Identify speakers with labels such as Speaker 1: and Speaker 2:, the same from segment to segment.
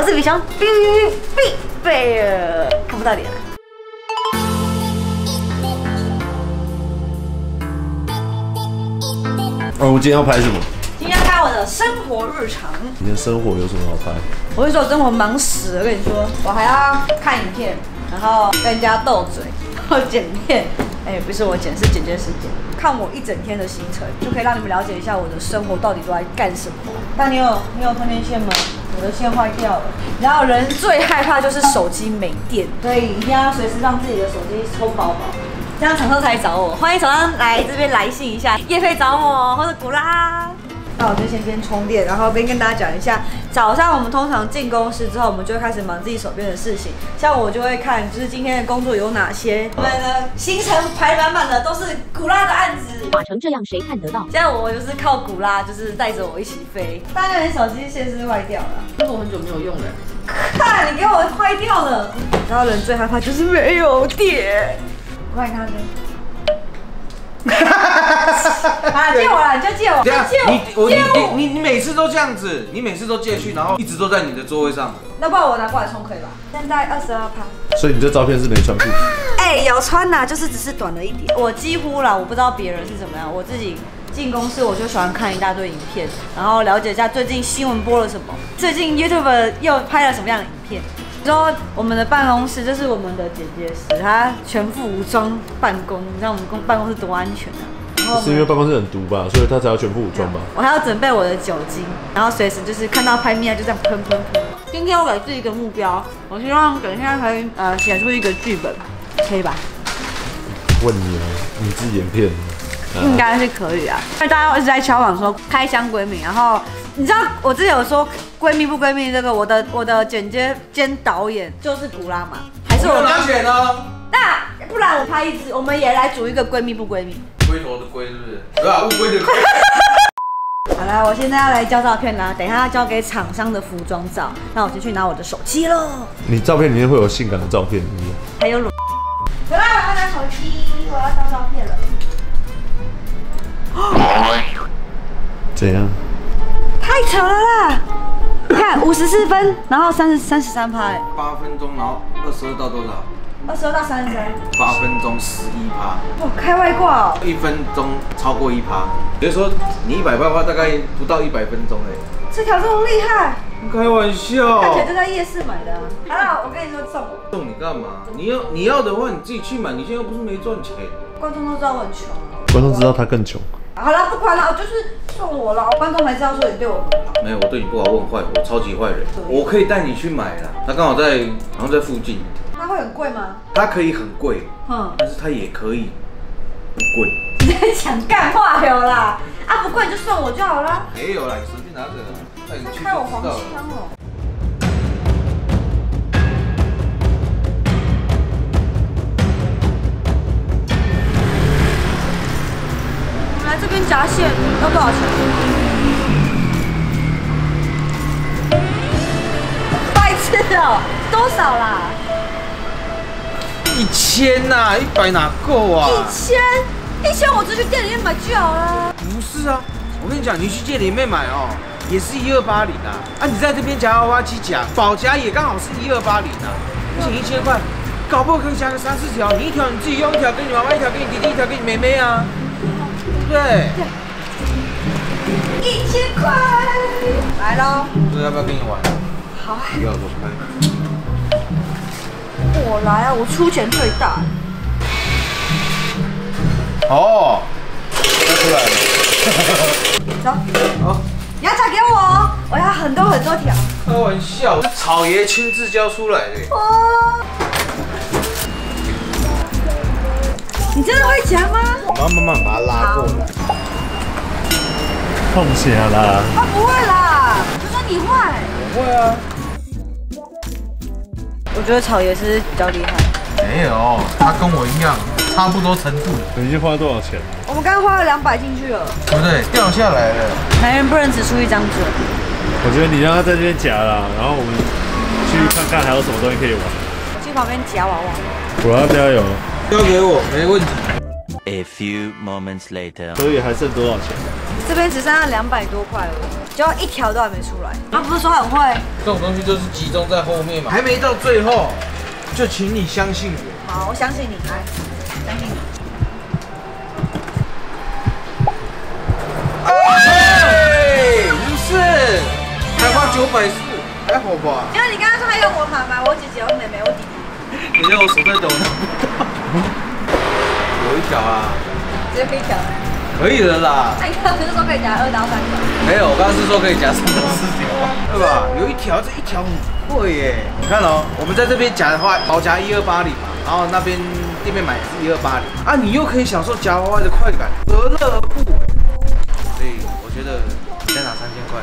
Speaker 1: 我是比熊，哔哔哔贝尔，看不到脸。
Speaker 2: 哦，我们今天要拍什么？
Speaker 1: 今天拍我的生活日常。
Speaker 2: 你的生活有什么好拍？
Speaker 1: 我会说我生活忙死了，跟你说，我还要看影片，然后跟人家斗嘴，然后剪片。哎、不是我剪，是剪接师剪。看我一整天的行程，就可以让你们了解一下我的生活到底都在干什么。但你有你有充电线吗？我的线坏掉了。然后人最害怕就是手机没电，所以一定要随时让自己的手机充饱饱。这样厂商才找我，欢迎厂商来这边来信一下，叶飞找我或者古拉。那我就先边充电，然后边跟大家讲一下，早上我们通常进公司之后，我们就会开始忙自己手边的事情。像我就会看，就是今天的工作有哪些，我们的行程排满满的都是古拉的案子。
Speaker 3: 打成这样，谁看得到？
Speaker 1: 现在我就是靠古拉，就是带着我一起飞。大家的手机线是坏掉了，
Speaker 4: 这是我很久没有用了。
Speaker 1: 看你给我坏掉了。然后人最害怕就是没有电。我帮你看 啊，借我了，你就借我，
Speaker 5: 你我你
Speaker 1: 借我。
Speaker 5: 你你你每次都这样子，你每次都借去，然后一直都在你的座位上。
Speaker 1: 那不然我拿过来充可以吧？现在二十二趴。
Speaker 2: 所以你这照片是没穿裤子。
Speaker 1: 哎、有穿呐、就是只是短了一点。我几乎啦，我不知道别人是怎么样，我自己进公司我就喜欢看一大堆影片，然后了解一下最近新闻播了什么，最近 YouTube 又拍了什么样的影片。之后我们的办公室就是我们的姐姐室，她全副武装办公，你知道我们公办公室多安全啊。
Speaker 2: 是因为办公室很毒吧，所以他才要全副武装吧？
Speaker 1: 我还要准备我的酒精，然后随时就是看到拍面就这样喷喷喷。今天我给自己一个目标，我希望等一下可以呃写出一个剧本，可以吧？
Speaker 2: 问你哦，你自己演片，
Speaker 1: 应该是可以啊，因为大家一直在敲碗说开箱闺蜜，然后你知道我之前有说闺蜜不闺蜜这个，我的我的剪接兼导演就是古拉嘛，还是我
Speaker 5: 有拿
Speaker 1: 刚
Speaker 5: 钱呢？
Speaker 1: 那不然我拍一支，我们也来组一个闺蜜不闺蜜。
Speaker 5: 龟头的龟是不是？对啊，乌龟的龟。
Speaker 1: 好啦，我现在要来交照片啦，等一下要交给厂商的服装照，那我先去拿我的手机喽。
Speaker 2: 你照片里面会有性感的照片？
Speaker 1: 还有裸。好啦，我要拿手机，我要交照片了。
Speaker 2: 怎样？
Speaker 1: 太扯了啦！你看五十四分，然后三十三十三趴，哎，
Speaker 5: 八分钟，然后二十二到多少？
Speaker 1: 二十二到三十三，
Speaker 5: 八分钟十一趴，
Speaker 1: 哇，开外挂哦。
Speaker 5: 一分钟超过一趴。比如说你一百趴的话，大概不到一百分钟哎。
Speaker 1: 这条这么厉害，
Speaker 5: 开玩笑。
Speaker 1: 看起来就在夜市买的、啊。好了，我跟你说送我，
Speaker 5: 送你干嘛？你要你要的话，你自己去买。你现在又不是没赚钱。
Speaker 1: 观众都知道我很穷啊。
Speaker 2: 观众知道他更穷。
Speaker 1: 好了，不管了，就是送我了，观众才知道说你对我很好。
Speaker 5: 没有，我对你不好，我很坏，我超级坏人。我可以带你去买啦，他刚好在，好像在附近。
Speaker 1: 它会很贵吗？
Speaker 5: 它可以很贵，
Speaker 1: 嗯，
Speaker 5: 但是它也可以不贵。
Speaker 1: 你在讲干话有啦？啊，不贵就送我就好了。
Speaker 5: 没有啦，你随便拿着
Speaker 1: 他开我黄。腔哦。我们来这边夹线要多少钱？白痴哦，多少啦？
Speaker 5: 一千呐，一百哪够啊？
Speaker 1: 一千，一千我直接去店里面买就好了。
Speaker 5: 不是啊，我跟你讲，你去店里面买哦，也是一二八零啊。啊，你在这边夹娃娃机夹，保夹也刚好是一二八零啊。不仅一千块，搞不好可以夹个三四条，你一条你自己用，一条给你妈妈，一条给你弟弟，一条给你妹妹啊，对不对？
Speaker 1: 一千块，来喽！
Speaker 5: 这要不要跟你玩？
Speaker 1: 好啊，要
Speaker 5: 不要我
Speaker 1: 来啊，我出钱最大。
Speaker 5: 哦，要出来了。
Speaker 1: 走，
Speaker 5: 好，
Speaker 1: 你要夹给我哦，我要很多很多条。
Speaker 5: 开玩笑，是草爷亲自教出来的。
Speaker 1: 哦，你真的会夹吗？
Speaker 5: 我们要慢慢把它拉过来。
Speaker 2: 痛死了啦！
Speaker 1: 他不会啦，就说你会。
Speaker 5: 会啊。
Speaker 1: 我觉得草也是比较厉害。
Speaker 5: 没有，他跟我一样，差不多程度，
Speaker 2: 你已经花多少钱了？
Speaker 1: 我们刚刚花了两百进去了，
Speaker 5: 对不对？掉下来了。
Speaker 1: 男人不能只出一张嘴。
Speaker 2: 我觉得你让他在这边夹啦，然后我们去看看还有什么东西可以玩。
Speaker 1: 去旁边夹娃娃。
Speaker 2: 我要加油，
Speaker 5: 交给我，没问题。
Speaker 6: A few moments later.
Speaker 2: 所以还剩多少钱？
Speaker 1: 这边只剩下两百多块了，就要一条都还没出来。他不是说很会？
Speaker 5: 这种东西就是集中在后面嘛，还没到最后，就请你相信我。
Speaker 1: 好，我相信你，来，相信你。
Speaker 5: 哎，不是，才花九百四，还好吧？
Speaker 1: 因为你刚刚说他用我妈妈我姐姐，我妹妹，我弟弟，
Speaker 5: 你让我手在抖呢。有一条啊，
Speaker 1: 直接可以讲。
Speaker 5: 可以的啦。
Speaker 1: 那你刚刚不是说可以夹二到三条？
Speaker 5: 没有，我刚刚是说可以夹三到四条，对吧？有一条，这一条很贵耶。你看哦，我们在这边夹的话，保夹一二八零嘛，然后那边店面买是一二八零啊，你又可以享受夹娃娃的快感，何乐而不为？所以我觉得你再拿三千块，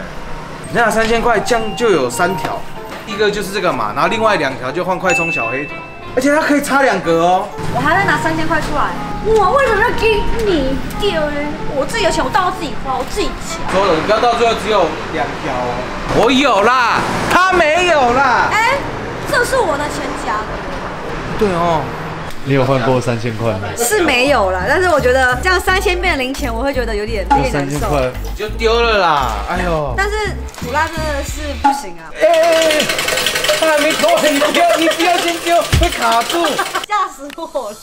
Speaker 5: 你再拿三千块，这样就有三条，一个就是这个嘛，然后另外两条就换快充小黑头，而且它可以插两格哦。
Speaker 1: 我还在拿三千块出来，我为什么要给你掉呢？我自己有钱，我当然自己花，我自己夹。
Speaker 5: 说了，你不要到最后只有两条哦。我有啦，他没有啦。
Speaker 1: 哎，这是我的钱夹的。
Speaker 5: 对哦，
Speaker 2: 你有换过三千块吗？
Speaker 1: 是没有啦，但是我觉得这样三千变零钱，我会觉得有点有
Speaker 2: 这
Speaker 1: 点难受。
Speaker 2: 三千块，
Speaker 5: 你就丢了啦。哎呦，
Speaker 1: 但是苦辣真的是不行啊，
Speaker 5: 哎，他还没脱，你不要，你不要先丢，会卡住。
Speaker 1: 吓死我了。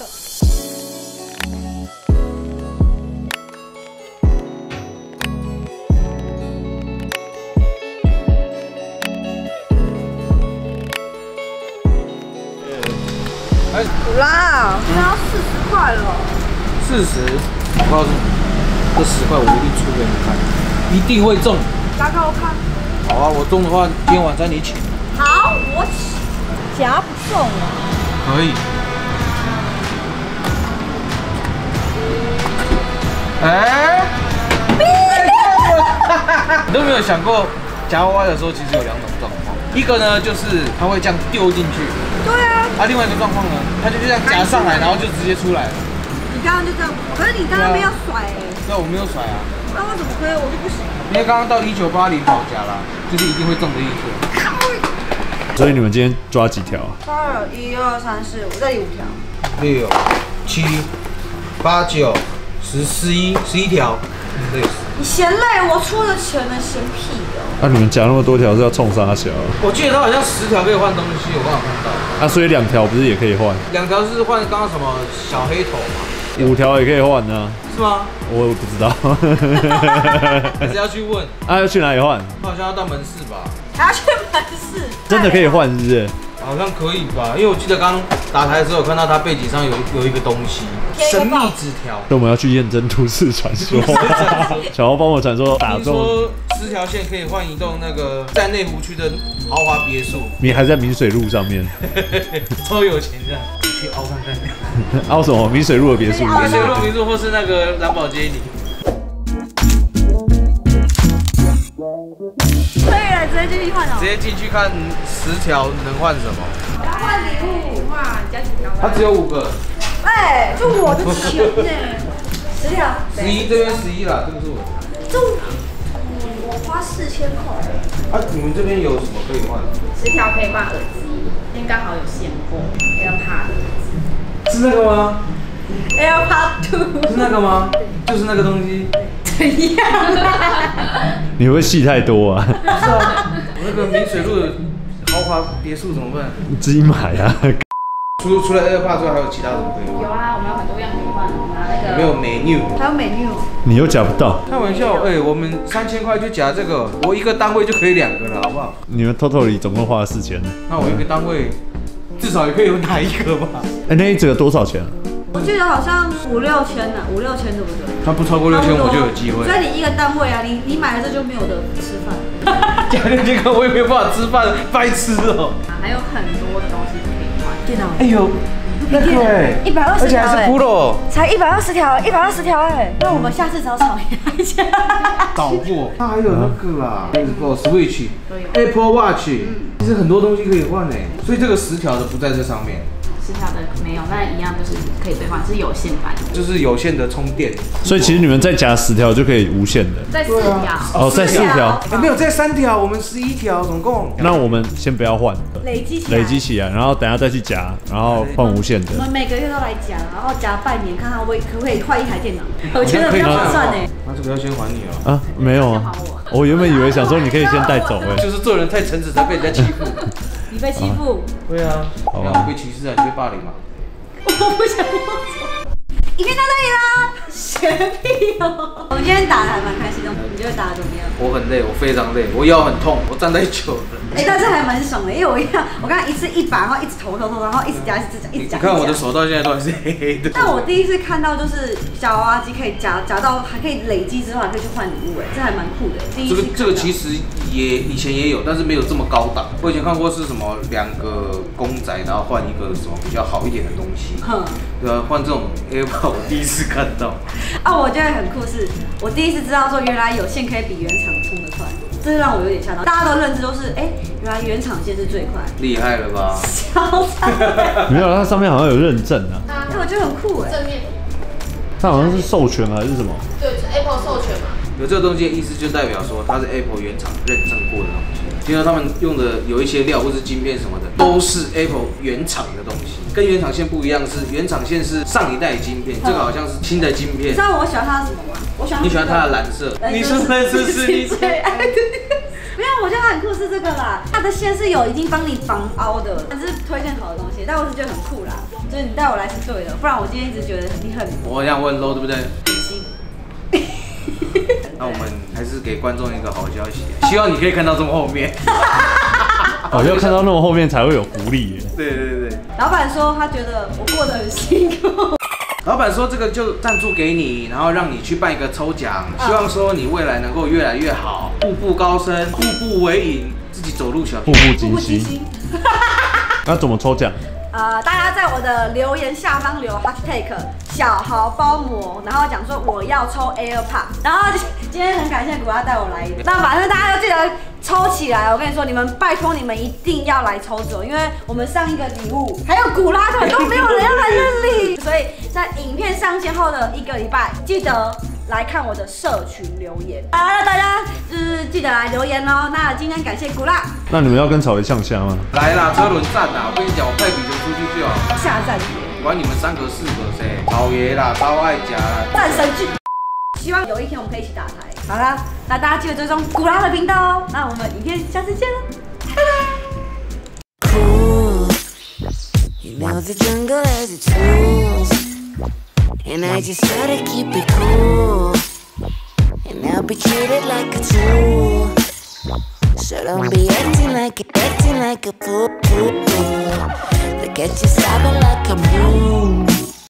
Speaker 5: 哎，
Speaker 1: 苦辣，现在要四十块了。
Speaker 5: 四十，我告诉你，这十块我一定出给你看，一定会中。
Speaker 1: 夹给我看。
Speaker 5: 好啊，我中的话，今天晚上你请。
Speaker 1: 好，我请夹不中啊。
Speaker 5: 可以。哎，你都没有想过夹娃娃的时候，其实有两种状况，一个呢就是它会这样丢进去，
Speaker 1: 对啊，
Speaker 5: 啊，另外一个状况呢，它就这样夹上来，然后就直接出来了。
Speaker 1: 你刚刚就这样，可是你刚刚没有甩哎、
Speaker 5: 对，我没有甩啊，
Speaker 1: 那我怎么可以我就不行？
Speaker 5: 因为刚刚到一九八零保夹啦，就是一定会中的意思。
Speaker 2: 所以你们今天抓几条？
Speaker 1: 抓了一二三四五，这里五条。
Speaker 5: 六、七、八、九、十、十一、十一条，累死。
Speaker 1: 你嫌累，我出的钱呢，嫌屁哦。
Speaker 2: 啊，你们夹那么多条是要冲啥小？
Speaker 5: 我记得它好像十条可以换东西，我刚好看到。
Speaker 2: 啊，所以两条不是也可以换？
Speaker 5: 两条是换刚刚什么小黑头嘛？
Speaker 2: 五条也可以换呢？
Speaker 5: 是吗？
Speaker 2: 我不知道。
Speaker 5: 还是要去问？
Speaker 2: 啊，要去哪里换？
Speaker 5: 好像要到门市吧？
Speaker 1: 还要去门市？
Speaker 2: 真的可以换是不是？
Speaker 5: 好像可以吧？因为我记得刚打台的时候有看到它背景上有有一个东西，神秘纸条。
Speaker 2: 那我们要去验证都市传说。小欧帮我传说打
Speaker 5: 听
Speaker 2: 中，
Speaker 5: 说十条线可以换一栋那个在内湖区的豪华别墅，
Speaker 2: 你还在明水路上面，
Speaker 5: 超有钱的，你去凹看看。
Speaker 2: 凹什么？明水路的别墅。
Speaker 1: 凹
Speaker 5: 别墅路别墅或是那个蓝宝街里。
Speaker 1: 直接进去换哦
Speaker 5: 直。接进去看十条能换什么？
Speaker 1: 换礼物，哇，加几条
Speaker 5: 它只有五个，
Speaker 1: 哎，就我的钱呢，十条，
Speaker 5: 十一这边十一啦，这个是我。
Speaker 1: 这我花四千块。
Speaker 5: 啊，你们这边有什么可以换？
Speaker 3: 十条可以换耳机，因为刚好有现货，AirPod
Speaker 5: 是那个吗
Speaker 1: ？AirPod Two，
Speaker 5: 是那个吗？就是那个东西。
Speaker 1: 怎样？
Speaker 2: 你会戏太多啊？
Speaker 5: 不 是啊，我那个明水路的豪华别墅怎么办？
Speaker 2: 你自己买啊。
Speaker 5: 除 除了 AirPod 之外，还有其他什么可以换？
Speaker 3: 有啊，我们有很多样可以换，拿那个
Speaker 5: 有没有 menu？
Speaker 1: 还有美女，
Speaker 2: 你又夹不到，
Speaker 5: 开玩笑，哎、我们三千块就夹这个，我一个单位就可以两个了，好不好？
Speaker 2: 你们 totally 总共花了四千。
Speaker 5: 那我一个单位至少也可以有哪一个吧？
Speaker 2: 哎，那一整个多少钱啊？
Speaker 1: 我记得好像五六千呢，五六千对不对？
Speaker 5: 它不超过六千，我就有机会。
Speaker 1: 所以你一个单位啊，你你买了这就没有的吃饭。
Speaker 5: 夹六千块，我也没有办法吃饭，白吃哦、
Speaker 3: 还有很多的东西可以换。
Speaker 1: 电脑
Speaker 5: 哎呦，那个哎、
Speaker 1: 一百二十
Speaker 5: 而且还是
Speaker 1: 条哎
Speaker 5: ，Pro
Speaker 1: 才一百二十条，一百二十条哎。那我们下次找厂家一下。
Speaker 5: 导货，它 还有那个啦，Xbox Switch、Apple Watch，其实很多东西可以换哎，所以这个十条的不在这上面。
Speaker 3: 十条的没有，那一样就是可以兑换，是有线版的，
Speaker 5: 就是有线的充电。
Speaker 2: 所以其实你们再夹十条就可以无限的。
Speaker 3: 在四条。
Speaker 2: 哦，再四条，
Speaker 5: 哎，没有，再三条，我们十一条，总共。
Speaker 2: 那我们先不要换，
Speaker 1: 累积起来
Speaker 2: 累积起来，然后等下再去夹，然后换无线的
Speaker 1: 我。们每个月都来夹，然后夹半年，看看会可不可以换一台电脑。我觉得比较划算呢。
Speaker 5: 那这个要先还你哦。
Speaker 2: 啊，没有啊，我原本以为想说你可以先带走哎。
Speaker 5: 就是做人太诚实才被人家欺负。
Speaker 1: 你被欺负，
Speaker 5: 对啊，
Speaker 2: 好吧
Speaker 5: 你要被歧视啊，你被霸凌嘛。
Speaker 1: 我不想。影片到这里啦，学屁哦！我们今天打的还蛮开心的，你觉得打的怎么样？
Speaker 5: 我很累，我非常累，我腰很痛，我站太久了。
Speaker 1: 哎、但是还蛮爽的，因为我一样，我刚刚一次一把，然后一直投投投，然后一直夹，一直夹，一夹。
Speaker 5: 看我的。手到现在都还是黑黑的。
Speaker 1: 但我第一次看到就是小娃娃机可以夹夹到，还可以累积之后还可以去换礼物，哎，这还蛮酷的。第一
Speaker 5: 这个
Speaker 1: 次
Speaker 5: 这个其实也以前也有，但是没有这么高档。我以前看过是什么两个公仔，然后换一个什么比较好一点的东西。
Speaker 1: 哼
Speaker 5: 对啊，换这种 AirPod 我第一次看到。
Speaker 1: 啊，我觉得很酷是，我第一次知道说原来有线可以比原厂充得快，这是让我有点吓到。大家都认知都是，哎、原来原厂线是最快，
Speaker 5: 厉害了吧？
Speaker 1: 超惨。
Speaker 2: 没有，它上面好像有认证啊，
Speaker 1: 那，我觉得很酷哎。
Speaker 3: 正面
Speaker 2: 它好像是授权还是什么？
Speaker 3: 对，是 Apple 授权嘛。
Speaker 5: 有这个东西的意思就代表说它是 Apple 原厂认证过的东西。因为他们用的有一些料或是晶片什么的，都是 Apple 原厂的东西，跟原厂线不一样，是原厂线是上一代晶片，这个好像是新的晶片
Speaker 1: 你知。道我喜欢它的什么吗？我喜欢
Speaker 5: 你喜欢它的蓝色？你是蓝色是你
Speaker 1: 最爱的。没有，我觉得它很酷是这个啦，它的线是有已经帮你防凹的，这是推荐好的东西，但我是觉得很酷啦，所以你带我来是对的，不然我今天一直觉得你很
Speaker 5: 我想问 low 对不对？那我们还是给观众一个好消息，希望你可以看到这么后面。
Speaker 2: 哦，要看到那么后面才会有福利耶。
Speaker 5: 对对对，
Speaker 1: 老板说他觉得我过得很辛苦，
Speaker 5: 老板说这个就赞助给你，然后让你去办一个抽奖，希望说你未来能够越来越好，步步高升，步步为营，自己走路小
Speaker 2: 步步
Speaker 1: 步
Speaker 2: 惊心。
Speaker 1: 步惊心。
Speaker 2: 那怎么抽奖？
Speaker 1: 呃，大家在我的留言下方留 hashtag 小豪包膜，然后讲说我要抽 AirPod，然后今天很感谢古拉带我来，那反正大家要记得抽起来。我跟你说，你们拜托你们一定要来抽走，因为我们上一个礼物还有古拉团都没有人要来认领，所以在影片上线后的一个礼拜，记得。来看我的社群留言，好，了大家就是记得来留言哦。那今天感谢古拉
Speaker 2: 那你们要跟草莓呛虾吗？
Speaker 5: 来啦，车轮战啦！我跟你讲，我派比球出去就好，
Speaker 1: 下站
Speaker 5: 管你们三个四个谁，老爷啦，超爱夹啦。
Speaker 1: 战神剧。希望有一天我们可以一起打牌。好啦，那大家记得追踪古拉的频道哦。那我们影片下次见了，拜拜。
Speaker 4: cool. You know the jungle has its rules. And I just gotta keep it cool. And I'll be treated like a tool. So don't be acting like acting like a fool. Look at you sobbing like a moon.